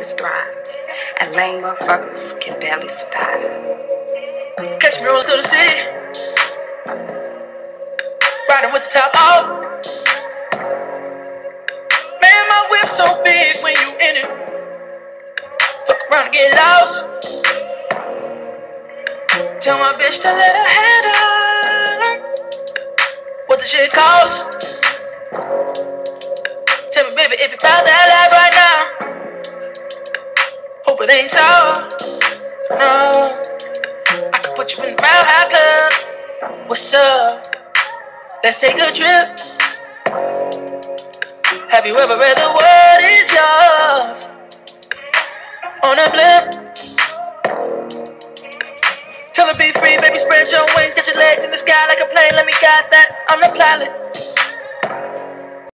niggas thrive, and lame motherfuckers can barely survive. Catch me rolling through the city, riding with the top off. Man, my whip so big when you in it. Fuck around and get lost. Tell my bitch to let her head up. What the shit cost? Tell me, baby, if you found that life right it ain't tall. No. I could put you in the Mile Club. What's up? Let's take a trip. Have you ever read the word is yours? On a blip. Tell her be free, baby, spread your wings, get your legs in the sky like a plane. Let me guide that. I'm the pilot.